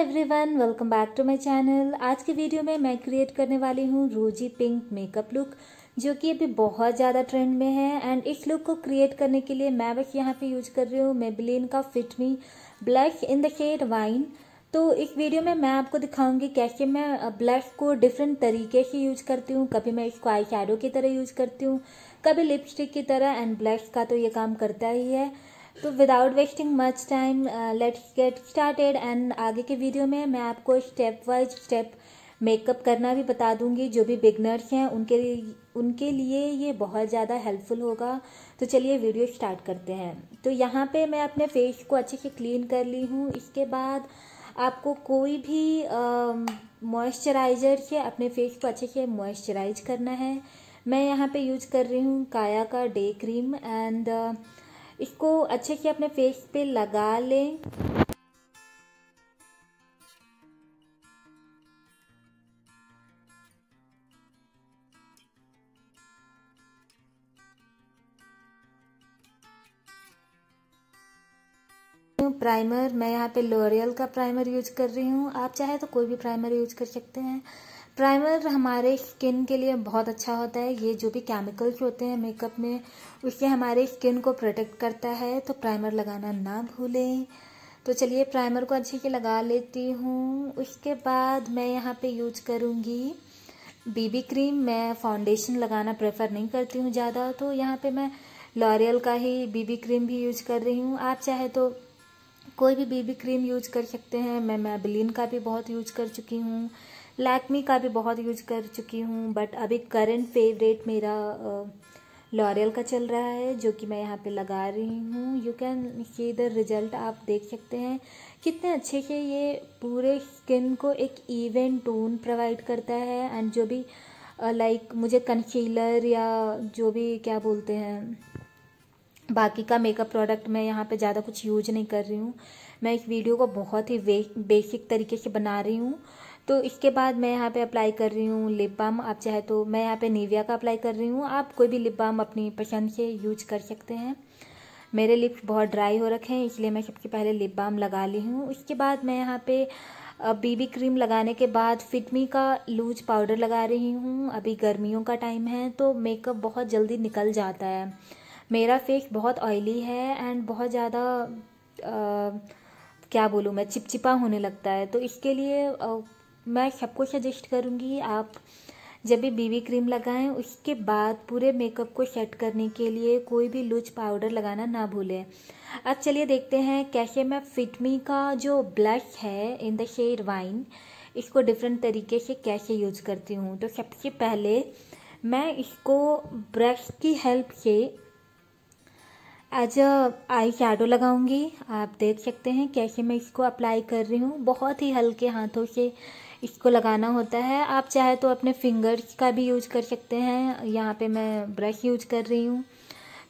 Everyone welcome back to my channel आज की video में मैं क्रिएट करने वाली हूँ रोजी पिंक मेकअप लुक जो कि अभी बहुत ज़्यादा ट्रेंड में है एंड इस लुक को क्रिएट करने के लिए मैं बस यहाँ पे यूज़ कर रही हूँ मेबलिन का fit me blush in the shade wine तो इस वीडियो में मैं आपको दिखाऊँगी कैसे मैं ब्लश को डिफरेंट तरीके से यूज़ करती हूँ। कभी मैं इसको आई की तरह यूज़ करती हूँ, कभी लिपस्टिक की तरह एंड ब्लश का तो ये काम करता ही है। तो without wasting much time let's get started and आगे के वीडियो में मैं आपको स्टेप वाइज स्टेप मेकअप करना भी बता दूँगी, जो भी बिगनर्स हैं, उनके उनके लिए ये बहुत ज़्यादा हेल्पफुल होगा। तो चलिए वीडियो स्टार्ट करते हैं। तो यहाँ पे मैं अपने फेस को अच्छे से क्लीन कर ली हूँ। इसके बाद आपको कोई भी मॉइस्चराइज़र से अपने फेस को अच्छे से मॉइस्चराइज करना है। मैं यहाँ पे यूज़ कर रही हूँ काया का डे क्रीम एंड इसको अच्छे से अपने फेस पे लगा लें। प्राइमर मैं यहाँ पे लोरियल का प्राइमर यूज़ कर रही हूँ। आप चाहे तो कोई भी प्राइमर यूज़ कर सकते हैं। प्राइमर हमारे स्किन के लिए बहुत अच्छा होता है। ये जो भी केमिकल्स होते हैं मेकअप में, उससे हमारे स्किन को प्रोटेक्ट करता है। तो प्राइमर लगाना ना भूलें। तो चलिए प्राइमर को अच्छे से लगा लेती हूँ। उसके बाद मैं यहाँ पे यूज़ करूँगी बीबी क्रीम मैं फाउंडेशन लगाना प्रेफर नहीं करती हूँ ज़्यादा। तो यहाँ पे मैं लॉरियल का ही बीबी क्रीम भी यूज़ कर रही हूँ। आप चाहे तो कोई भी बीबी क्रीम यूज़ कर सकते हैं। मैं मैबलिन का भी बहुत यूज़ कर चुकी हूँ। लैक्मी का भी बहुत यूज़ कर चुकी हूँ बट अभी करंट फेवरेट मेरा लॉरियल का चल रहा है जो कि मैं यहाँ पे लगा रही हूँ। You can see the result आप देख सकते हैं। कितने अच्छे के ये पूरे स्किन को एक इवन टोन प्रोवाइड करता है एंड जो भी लाइक like, मुझे कंसीलर या जो भी क्या बोलते हैं बाकी का मेकअप प्रोडक्ट मैं यहाँ पे ज़्यादा कुछ यूज़ नहीं कर रही हूँ। मैं इस वीडियो को बहुत ही बेसिक तरीके से बना रही हूँ। तो इसके बाद मैं यहाँ पे अप्लाई कर रही हूँ लिप बाम आप चाहे तो मैं यहाँ पे निविया का अप्लाई कर रही हूँ। आप कोई भी लिप बाम अपनी पसंद से यूज़ कर सकते हैं। मेरे लिप्स बहुत ड्राई हो रखे हैं, इसलिए मैं सबसे पहले लिप बाम लगा ली हूँ। उसके बाद मैं यहाँ पे बीबी क्रीम लगाने के बाद फिटमी का लूज पाउडर लगा रही हूँ। अभी गर्मियों का टाइम है तो मेकअप बहुत जल्दी निकल जाता है। मेरा फेस बहुत ऑयली है एंड बहुत ज़्यादा क्या बोलूँ, मैं चिपचिपा होने लगता है। तो इसके लिए मैं सबको सजेस्ट करूँगी आप जब भी बीबी क्रीम लगाएँ, उसके बाद पूरे मेकअप को सेट करने के लिए कोई भी लूज पाउडर लगाना ना भूलें। अब चलिए देखते हैं कैसे मैं फिटमी का जो ब्लश है इन द शेड वाइन इसको डिफरेंट तरीके से कैसे यूज़ करती हूँ। तो सबसे पहले मैं इसको ब्रश की हेल्प से अ, आई शेडो लगाऊँगी। आप देख सकते हैं कैसे मैं इसको अप्लाई कर रही हूँ। बहुत ही हल्के हाथों से इसको लगाना होता है। आप चाहे तो अपने फिंगर्स का भी यूज़ कर सकते हैं। यहाँ पे मैं ब्रश यूज़ कर रही हूँ।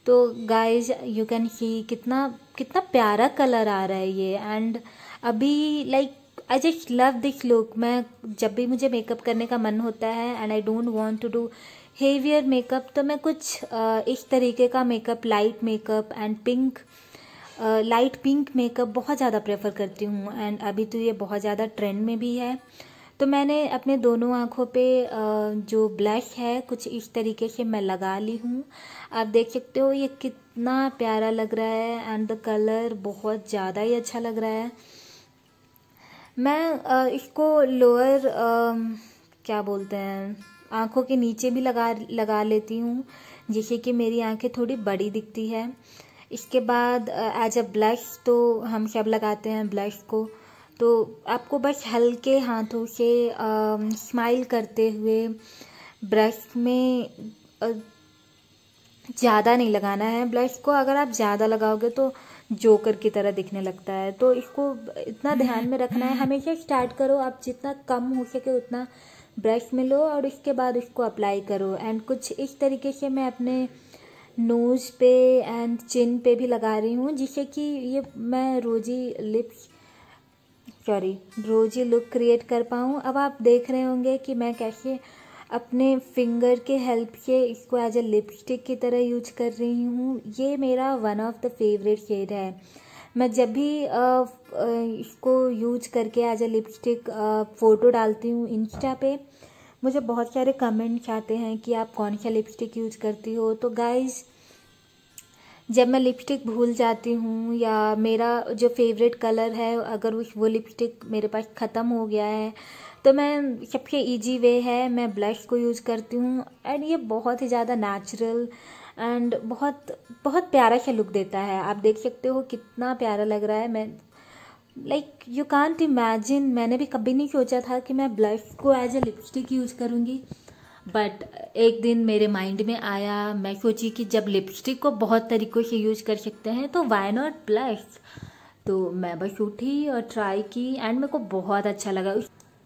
तो गाइज़ यू कैन सी कितना कितना प्यारा कलर आ रहा है ये। एंड अभी like I just love this look मैं, जब भी मुझे मेकअप करने का मन होता है and I don't want to do heavier makeup तो मैं कुछ इस तरीके का makeup light makeup and pink light pink makeup बहुत ज़्यादा प्रेफर करती हूँ एंड अभी तो ये बहुत ज़्यादा ट्रेंड में भी है। तो मैंने अपने दोनों आँखों पे जो ब्लश है, कुछ इस तरीके से मैं लगा ली हूँ। आप देख सकते हो ये कितना प्यारा लग रहा है एंड द कलर बहुत ज़्यादा ही अच्छा लग रहा है। मैं इसको लोअर क्या बोलते हैं? आँखों के नीचे भी लगा लगा लेती हूँ। जिससे कि मेरी आँखें थोड़ी बड़ी दिखती है। इसके बाद एज अ ब्लश तो हम सब लगाते हैं ब्लश को। तो आपको बस हल्के हाथों से स्माइल करते हुए ब्रश में ज़्यादा नहीं लगाना है। ब्लश को अगर आप ज़्यादा लगाओगे तो जोकर की तरह दिखने लगता है। तो इसको इतना ध्यान में रखना है। हमेशा स्टार्ट करो। आप जितना कम हो सके उतना ब्रश में लो और इसके बाद इसको अप्लाई करो। एंड कुछ इस तरीके से मैं अपने नोज़ पे एंड चिन पे भी लगा रही हूँ, जिससे कि ये मैं rosy lips sorry rosy look create कर पाऊँ। अब आप देख रहे होंगे कि मैं कैसे अपने फिंगर के हेल्प से इसको एज ए लिपस्टिक की तरह यूज़ कर रही हूँ। ये मेरा one of the favourite shade है। मैं जब भी इसको यूज़ करके एज ए लिपस्टिक फ़ोटो डालती हूँ इंस्टा पे, मुझे बहुत सारे कमेंट्स आते हैं कि आप कौन सा लिपस्टिक यूज़ करती हो। तो गाइज़ जब मैं लिपस्टिक भूल जाती हूँ या मेरा जो फेवरेट कलर है, अगर उस, वो लिपस्टिक मेरे पास ख़त्म हो गया है तो मैं, सबसे इजी वे है मैं ब्लश को यूज़ करती हूँ। एंड ये बहुत ही ज़्यादा नेचुरल एंड बहुत बहुत प्यारा सा लुक देता है। आप देख सकते हो कितना प्यारा लग रहा है। मैं लाइक यू कांट इमेजिन मैंने भी कभी नहीं सोचा था कि मैं ब्लश को एज ए लिपस्टिक यूज़ करूँगी। बट एक दिन मेरे माइंड में आया, मैं सोची कि जब लिपस्टिक को बहुत तरीक़ों से यूज़ कर सकते हैं तो वाई नॉट ब्लश तो मैं बस उठी और ट्राई की एंड मेरे को बहुत अच्छा लगा।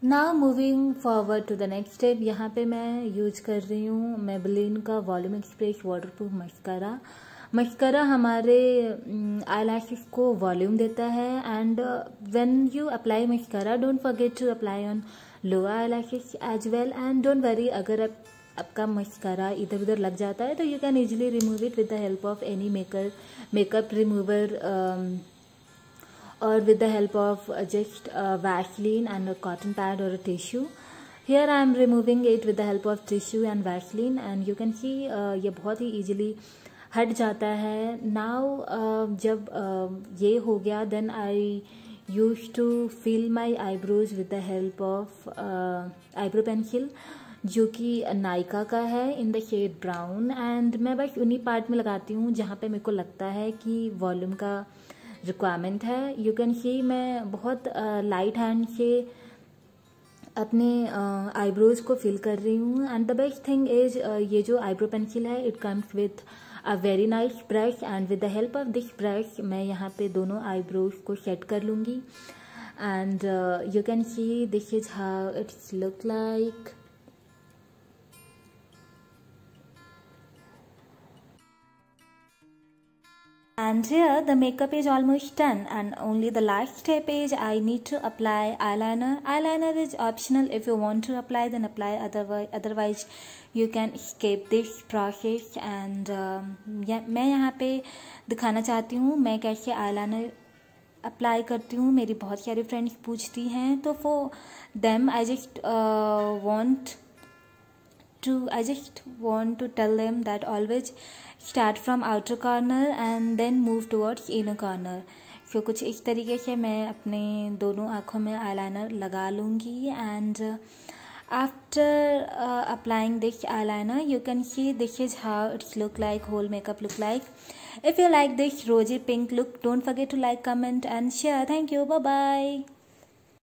Now moving forward to the next step यहाँ पे मैं यूज़ कर रही हूँ मेबलिन का volume express waterproof mascara mascara हमारे आई mm, को वॉल्यूम देता है and when you apply mascara don't forget to apply on lower eye lashes as well and don't worry अगर आप आपका मस्कारा इधर उधर लग जाता है तो you can easily remove it with the help of any maker makeup remover or with the help of uh, just uh, Vaseline and a cotton pad or a tissue. Here I am removing it with the help of tissue and Vaseline and you can see uh, ये बहुत ही easily हट जाता है now uh, जब uh, ये हो गया then I used to fill my eyebrows with the help of uh, eyebrow pencil जो कि नायका का है in the shade brown and मैं बस उन्हीं पार्ट में लगाती हूँ जहाँ पे मेरे को लगता है कि वॉल्यूम का रिक्वायरमेंट है। यू कैन सी मैं बहुत लाइट हैंड से अपने आईब्रोज को फिल कर रही हूँ। And the best thing is ये जो आईब्रो पेंसिल है it comes with a very nice brush and with the help of this brush मैं यहाँ पे दोनों आईब्रोज को सेट कर लूँगी। And you can see this is how it's look like And here the makeup is almost done and only the last step is I need to apply eyeliner. Eyeliner is optional if you want to apply then apply otherwise otherwise you can skip this process and um, मैं यहाँ पे दिखाना चाहती हूँ मैं कैसे eyeliner apply करती हूँ मेरी बहुत सारी फ्रेंड्स पूछती हैं तो for them I just want to I just want to tell them that always start from outer corner and then move towards inner corner so कुछ इस तरीके से मैं अपने दोनों आँखों में eyeliner लगा लूँगी uh, after uh, applying this eyeliner you can see this is how it's look like whole makeup look like if you like this rosy pink look don't forget to like comment and share thank you bye bye